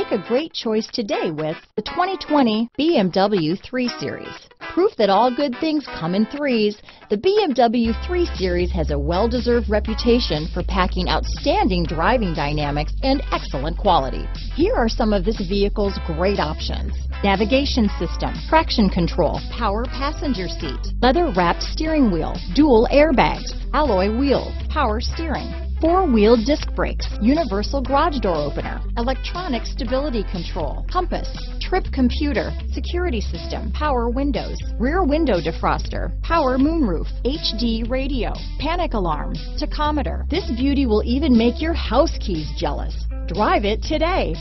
Make a great choice today with the 2020 BMW 3 Series. Proof that all good things come in threes, the BMW 3 Series has a well-deserved reputation for packing outstanding driving dynamics and excellent quality. Here are some of this vehicle's great options. Navigation system, traction control, power passenger seat, leather wrapped steering wheel, dual airbags, alloy wheels, power steering, four-wheel disc brakes, universal garage door opener, electronic stability control, compass, trip computer, security system, power windows, rear window defroster, power moonroof, HD radio, panic alarm, tachometer. This beauty will even make your house keys jealous. Drive it today.